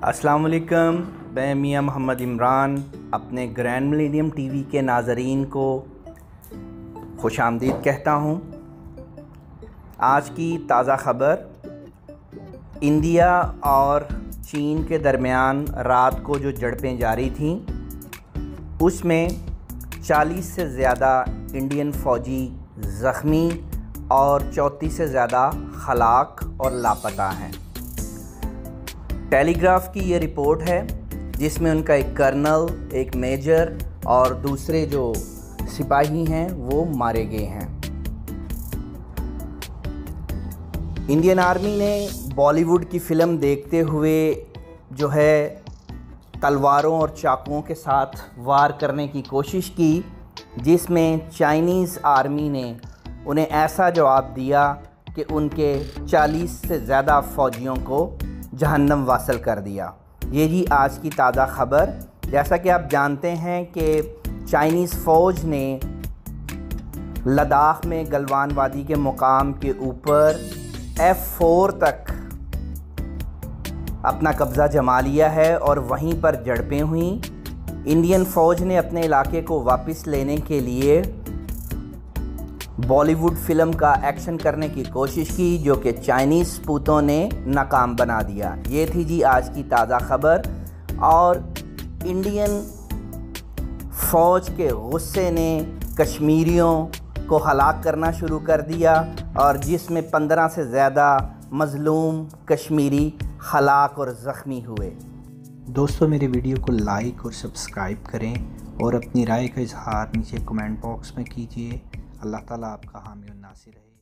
अस्सलाम वालेकुम, मैं मियाँ मोहम्मद इमरान, अपने ग्रैंड मिलेनियम टीवी के नाज़रीन को खुश आमदीद कहता हूँ। आज की ताज़ा ख़बर, इंडिया और चीन के दरमियान रात को जो झड़पें जारी थीं, उसमें 40 से ज़्यादा इंडियन फ़ौजी ज़ख्मी और चौंतीस से ज़्यादा हलाक और लापता हैं। टेलीग्राफ की ये रिपोर्ट है, जिसमें उनका एक कर्नल, एक मेजर और दूसरे जो सिपाही हैं, वो मारे गए हैं। इंडियन आर्मी ने बॉलीवुड की फ़िल्म देखते हुए जो है तलवारों और चाकुओं के साथ वार करने की कोशिश की, जिसमें चाइनीज़ आर्मी ने उन्हें ऐसा जवाब दिया कि उनके 40 से ज़्यादा फ़ौजियों को जहन्नम वासल कर दिया। ये जी आज की ताज़ा ख़बर। जैसा कि आप जानते हैं कि चाइनीज़ फ़ौज ने लद्दाख में गलवान वादी के मुकाम के ऊपर एफ़ फोर तक अपना कब्ज़ा जमा लिया है और वहीं पर झड़पें हुई। इंडियन फ़ौज ने अपने इलाके को वापस लेने के लिए बॉलीवुड फ़िल्म का एक्शन करने की कोशिश की, जो कि चाइनीज़ पूतों ने नाकाम बना दिया। ये थी जी आज की ताज़ा खबर। और इंडियन फ़ौज के गुस्से ने कश्मीरियों को हलाक करना शुरू कर दिया, और जिसमें पंद्रह से ज़्यादा मज़लूम कश्मीरी हलाक और ज़ख्मी हुए। दोस्तों, मेरे वीडियो को लाइक और सब्सक्राइब करें और अपनी राय का इजहार नीचे कमेंट बॉक्स में कीजिए। अल्लाह ताला आपका हामी और नासिर है